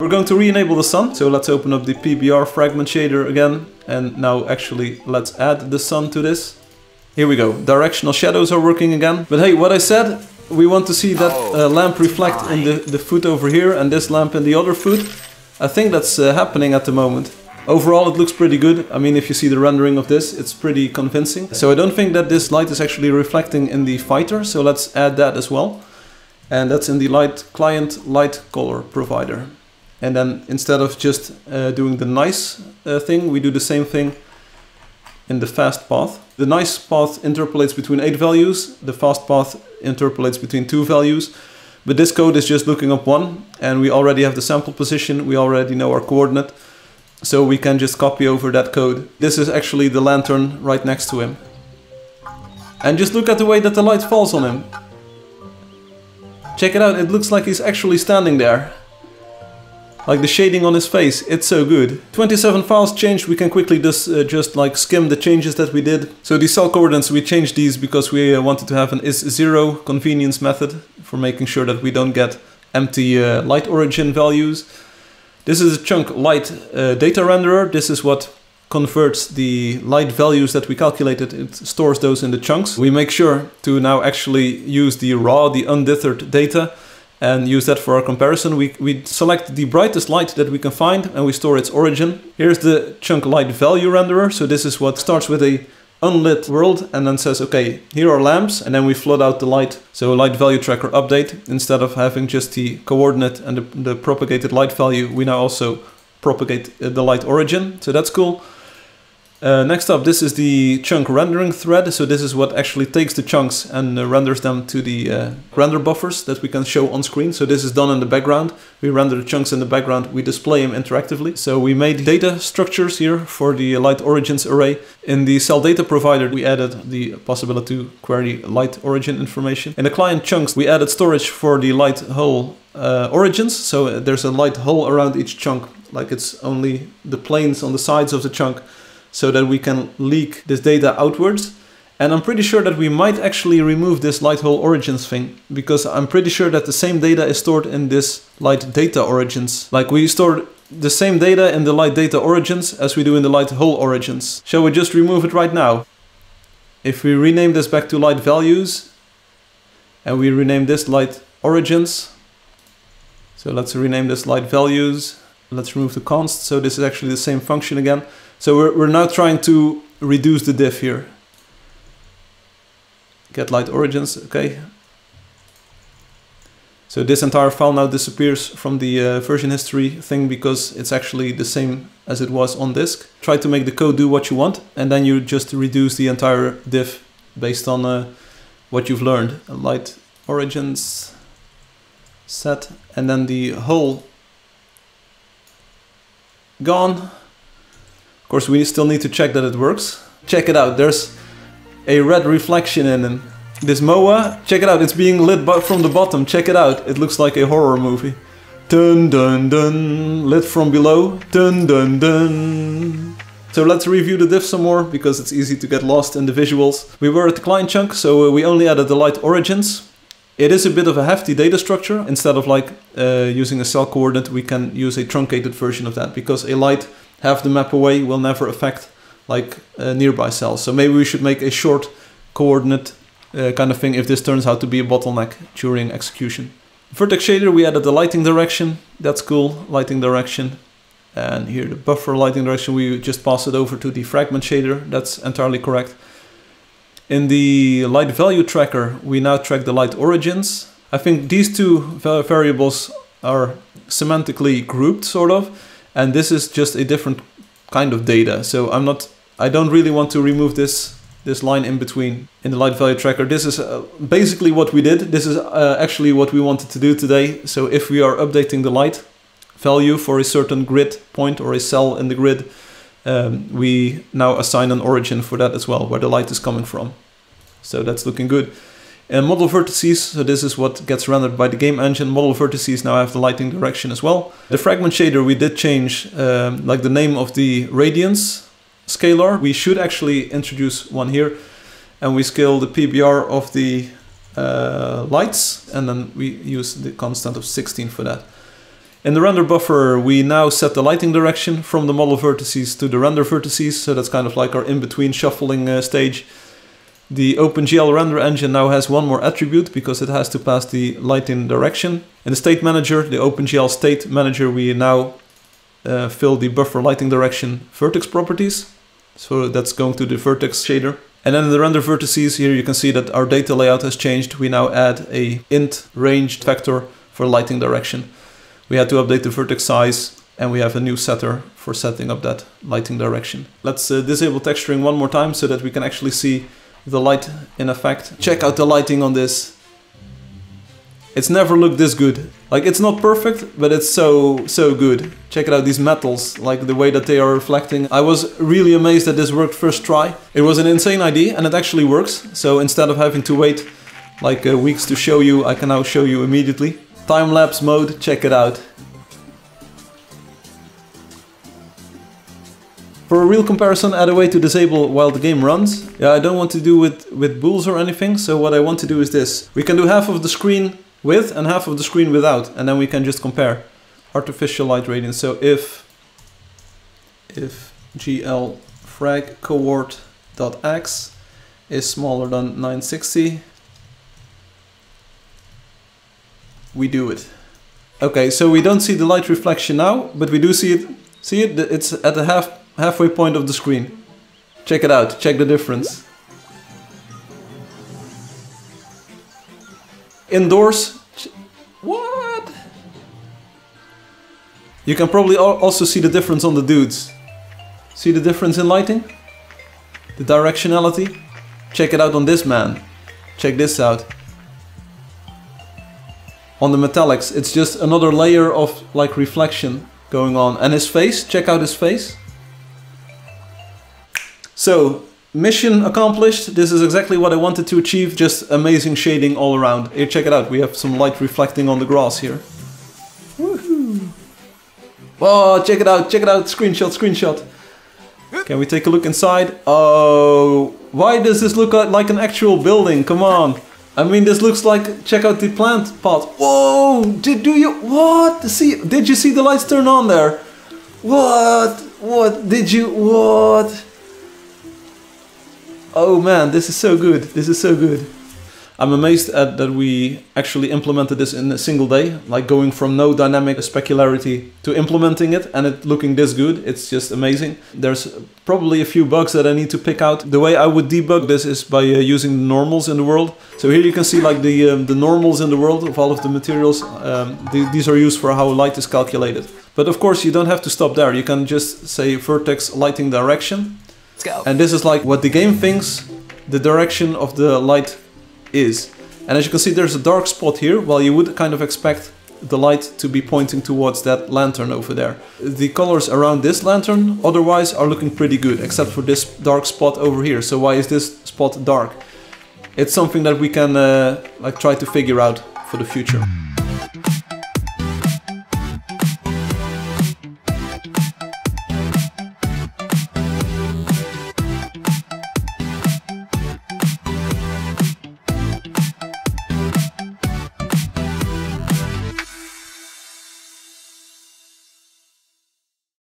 We're going to re-enable the sun, so let's open up the PBR fragment shader again, and now actually let's add the sun to this. Here we go, directional shadows are working again. But hey, what I said, we want to see that uh, lamp reflect in the, the foot over here and this lamp in the other foot. I think that's uh, happening at the moment. Overall it looks pretty good, I mean if you see the rendering of this, it's pretty convincing. So I don't think that this light is actually reflecting in the fighter, so let's add that as well. And that's in the light client light color provider. And then instead of just uh, doing the nice uh, thing, we do the same thing in the fast path. The nice path interpolates between eight values, the fast path interpolates between two values. But this code is just looking up one, and we already have the sample position, we already know our coordinate, so we can just copy over that code. This is actually the lantern right next to him. And just look at the way that the light falls on him. Check it out, it looks like he's actually standing there. Like the shading on his face, it's so good. 27 files changed, we can quickly just, uh, just like skim the changes that we did. So the cell coordinates, we changed these because we uh, wanted to have an is zero convenience method for making sure that we don't get empty uh, light origin values. This is a chunk light uh, data renderer. This is what converts the light values that we calculated, it stores those in the chunks. We make sure to now actually use the raw, the undithered data and use that for our comparison. We, we select the brightest light that we can find and we store its origin. Here's the chunk light value renderer. So this is what starts with a unlit world and then says, okay, here are lamps, and then we flood out the light. So light value tracker update, instead of having just the coordinate and the, the propagated light value, we now also propagate uh, the light origin. So that's cool. Uh, next up, this is the chunk rendering thread. So this is what actually takes the chunks and uh, renders them to the uh, render buffers that we can show on screen. So this is done in the background. We render the chunks in the background. We display them interactively. So we made data structures here for the light origins array. In the cell data provider, we added the possibility to query light origin information. In the client chunks, we added storage for the light hole uh, origins. So uh, there's a light hole around each chunk, like it's only the planes on the sides of the chunk so that we can leak this data outwards. And I'm pretty sure that we might actually remove this light hole origins thing because I'm pretty sure that the same data is stored in this light data origins. Like we store the same data in the light data origins as we do in the light hole origins. Shall we just remove it right now? If we rename this back to light values and we rename this light origins. So let's rename this light values. Let's remove the const. So this is actually the same function again. So we're, we're now trying to reduce the diff here. Get light origins, okay. So this entire file now disappears from the uh, version history thing because it's actually the same as it was on disk. Try to make the code do what you want and then you just reduce the entire diff based on uh, what you've learned. Light origins set and then the whole gone of course, we still need to check that it works. Check it out, there's a red reflection in This MOA, check it out, it's being lit from the bottom, check it out. It looks like a horror movie. Dun dun dun, lit from below, dun dun dun. So let's review the diff some more, because it's easy to get lost in the visuals. We were at the client chunk, so uh, we only added the light origins. It is a bit of a hefty data structure. Instead of like uh, using a cell coordinate, we can use a truncated version of that, because a light half the map away will never affect like uh, nearby cells. So maybe we should make a short coordinate uh, kind of thing if this turns out to be a bottleneck during execution. Vertex shader, we added the lighting direction. That's cool, lighting direction. And here the buffer lighting direction, we just pass it over to the fragment shader. That's entirely correct. In the light value tracker, we now track the light origins. I think these two variables are semantically grouped, sort of and this is just a different kind of data. So I'm not, I don't really want to remove this this line in between in the light value tracker. This is uh, basically what we did. This is uh, actually what we wanted to do today. So if we are updating the light value for a certain grid point or a cell in the grid, um, we now assign an origin for that as well, where the light is coming from. So that's looking good. And model vertices, so this is what gets rendered by the game engine. Model vertices now have the lighting direction as well. The fragment shader, we did change um, like the name of the radiance scalar. We should actually introduce one here. And we scale the PBR of the uh, lights, and then we use the constant of 16 for that. In the render buffer, we now set the lighting direction from the model vertices to the render vertices, so that's kind of like our in-between shuffling uh, stage. The OpenGL render engine now has one more attribute because it has to pass the lighting direction. In the state manager, the OpenGL state manager, we now uh, fill the buffer lighting direction vertex properties. So that's going to the vertex shader. And then in the render vertices here you can see that our data layout has changed. We now add a int range vector for lighting direction. We had to update the vertex size and we have a new setter for setting up that lighting direction. Let's uh, disable texturing one more time so that we can actually see the light in effect. Check out the lighting on this. It's never looked this good. Like it's not perfect, but it's so, so good. Check it out, these metals, like the way that they are reflecting. I was really amazed that this worked first try. It was an insane idea and it actually works. So instead of having to wait like uh, weeks to show you, I can now show you immediately. Time-lapse mode, check it out. For a real comparison, add a way to disable while the game runs. Yeah, I don't want to do with, with bools or anything, so what I want to do is this. We can do half of the screen with and half of the screen without, and then we can just compare artificial light radiance. So if if gl frag x is smaller than 960, we do it. Okay, so we don't see the light reflection now, but we do see it. See it? It's at the half halfway point of the screen. Check it out. Check the difference. indoors. What? You can probably also see the difference on the dudes. See the difference in lighting? The directionality? Check it out on this man. Check this out. On the metallics, it's just another layer of like reflection going on. And his face, check out his face. So, Mission accomplished. This is exactly what I wanted to achieve. Just amazing shading all around. Here, check it out. We have some light reflecting on the grass here. Woohoo! Oh, check it out. Check it out. Screenshot, screenshot. Can we take a look inside? Oh, why does this look like an actual building? Come on. I mean, this looks like, check out the plant pot. Whoa, did do you, what? See, did you see the lights turn on there? What? What? Did you, what? Oh man, this is so good. This is so good. I'm amazed at that we actually implemented this in a single day, like going from no dynamic specularity to implementing it and it looking this good. It's just amazing. There's probably a few bugs that I need to pick out. The way I would debug this is by uh, using the normals in the world. So here you can see like the um, the normals in the world of all of the materials. Um, th these are used for how light is calculated. But of course you don't have to stop there. You can just say vertex lighting direction Let's go. and this is like what the game thinks the direction of the light is. And as you can see, there's a dark spot here, while you would kind of expect the light to be pointing towards that lantern over there. The colors around this lantern otherwise are looking pretty good, except for this dark spot over here. So why is this spot dark? It's something that we can uh, like try to figure out for the future.